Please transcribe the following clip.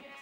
Yes,